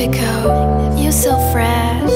Magnifico, you so fresh.